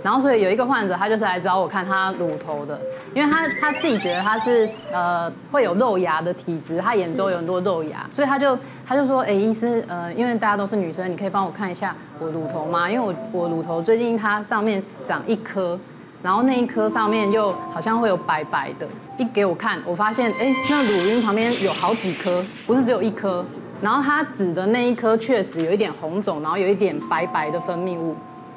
然后，所以有一个患者，他就是来找我看他乳头的，因为他他自己觉得他是呃会有肉芽的体质，他眼周有很多肉芽，所以他就他就说，哎，医师，呃，因为大家都是女生，你可以帮我看一下我乳头吗？因为我我乳头最近它上面长一颗，然后那一颗上面又好像会有白白的，一给我看，我发现，哎，那乳晕旁边有好几颗，不是只有一颗，然后他指的那一颗确实有一点红肿，然后有一点白白的分泌物，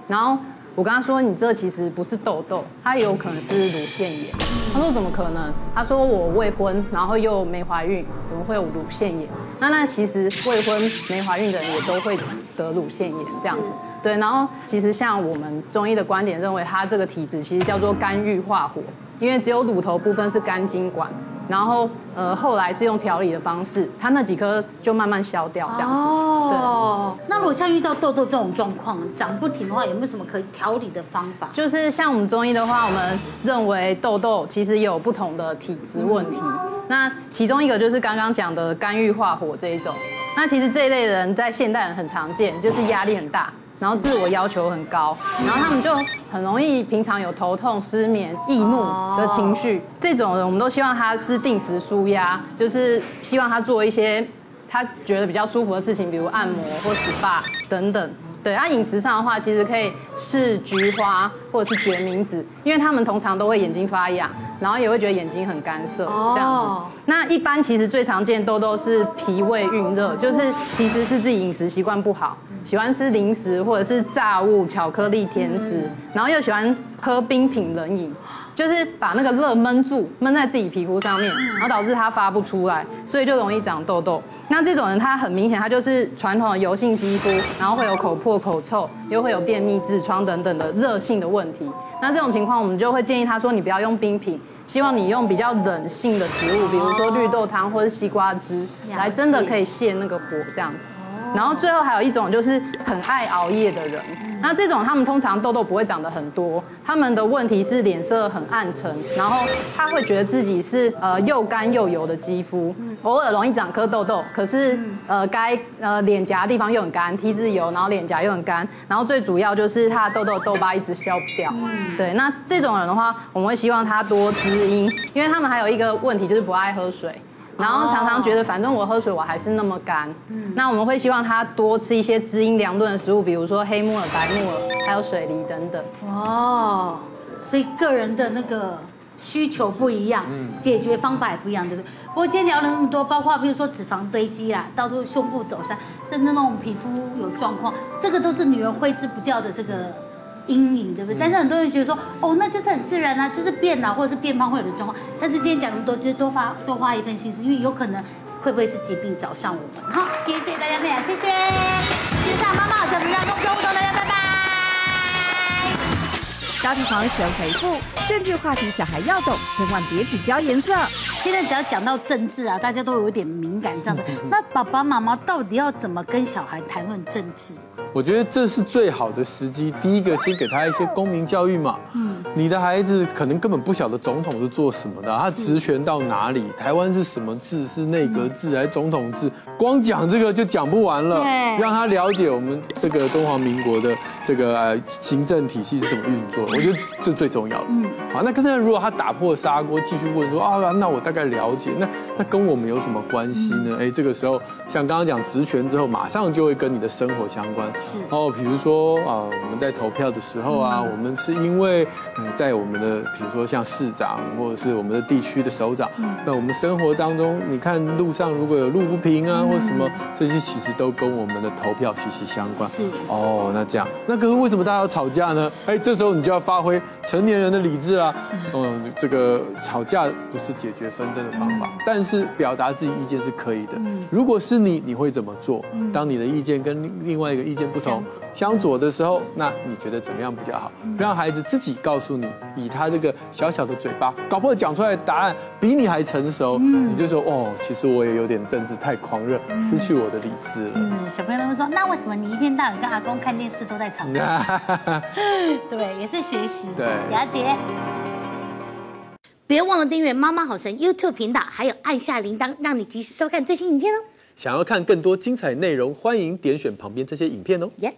然后。我跟他说：“你这其实不是痘痘，它有可能是乳腺炎。”他说：“怎么可能？”他说：“我未婚，然后又没怀孕，怎么会有乳腺炎？”那那其实未婚没怀孕的人也都会得乳腺炎这样子。对，然后其实像我们中医的观点认为，他这个体质其实叫做肝郁化火，因为只有乳头部分是肝经管。然后，呃，后来是用调理的方式，它那几颗就慢慢消掉，这样子。哦。那如果像遇到痘痘这种状况，长不停的话，有没有什么可以调理的方法？就是像我们中医的话，我们认为痘痘其实有不同的体质问题。那其中一个就是刚刚讲的肝郁化火这一种。那其实这一类人在现代人很常见，就是压力很大。然后自我要求很高，然后他们就很容易平常有头痛、失眠、易怒的情绪。这种人我们都希望他是定时舒压，就是希望他做一些他觉得比较舒服的事情，比如按摩或 SPA 等等。对，那饮食上的话，其实可以是菊花或者是决明子，因为他们通常都会眼睛发痒，然后也会觉得眼睛很干涩这样子。那一般其实最常见痘痘是脾胃蕴热，就是其实是自己饮食习惯不好。喜欢吃零食或者是炸物、巧克力、甜食，然后又喜欢喝冰品冷饮，就是把那个热闷住，闷在自己皮肤上面，然后导致它发不出来，所以就容易长痘痘。那这种人他很明显，他就是传统的油性肌肤，然后会有口破、口臭，又会有便秘、痔疮等等的热性的问题。那这种情况，我们就会建议他说，你不要用冰品，希望你用比较冷性的食物，比如说绿豆汤或者西瓜汁，来真的可以泄那个火这样子。然后最后还有一种就是很爱熬夜的人，那这种他们通常痘痘不会长得很多，他们的问题是脸色很暗沉，然后他会觉得自己是呃又干又油的肌肤，偶尔容易长颗痘痘，可是呃该呃脸颊的地方又很干，T 字油，然后脸颊又很干，然后最主要就是他的痘痘痘疤一直消不掉。对，那这种人的话，我们会希望他多滋阴，因为他们还有一个问题就是不爱喝水。然后常常觉得，反正我喝水我还是那么干。嗯，那我们会希望他多吃一些滋阴凉炖的食物，比如说黑木耳、白木耳，还有水梨等等。哦，所以个人的那个需求不一样，嗯解决方法也不一样，对不对？不过今天聊了那么多，包括比如说脂肪堆积啦，到处胸部走山，甚至那种皮肤有状况，这个都是女人挥之不掉的这个。阴影对不对？但是很多人觉得说，哦，那就是很自然啊，就是变老或者是变胖会有的状况。但是今天讲那么多，就是多花多花一份心思，因为有可能会不会是疾病找上我们？好，今天谢谢大家分享，谢谢。线上妈妈，咱们让公众互动，大家拜拜。小体房选回复，政治话题小孩要懂，千万别只教颜色。现在只要讲到政治啊，大家都有一点敏感这样子。那爸爸妈妈到底要怎么跟小孩谈论政治？我觉得这是最好的时机。第一个，先给他一些公民教育嘛。嗯，你的孩子可能根本不晓得总统是做什么的，他职权到哪里？台湾是什么制？是内阁制还是总统制？光讲这个就讲不完了。对，让他了解我们这个中华民国的这个呃行政体系是怎么运作。我觉得这最重要的。嗯，好，那刚才如果他打破砂锅，继续问说啊，那我大大概了解。那那跟我们有什么关系呢？哎，这个时候像刚刚讲职权之后，马上就会跟你的生活相关。是哦，比如说啊，我们在投票的时候啊，我们是因为在我们的比如说像市长或者是我们的地区的首长，那我们生活当中，你看路上如果有路不平啊，或什么，这些其实都跟我们的投票息息相关。是哦，那这样，那可是为什么大家要吵架呢？哎，这时候你就要发挥成年人的理智啊。嗯，这个吵架不是解决纷争的方法，但是表达自己意见是可以的。如果是你，你会怎么做？当你的意见跟另外一个意见不同、相左的时候，那你觉得怎么样比较好？让孩子自己告诉你，以他这个小小的嘴巴，搞不好讲出来的答案比你还成熟，你就说哦，其实我也有点政治太狂热，失去我的理智了。嗯，小朋友会说，那为什么你一天到晚跟阿公看电视都在吵架？对，也是学习，对，了解。别忘了订阅妈妈好神 YouTube 频道，还有按下铃铛，让你及时收看最新影片哦。想要看更多精彩内容，欢迎点选旁边这些影片哦。耶。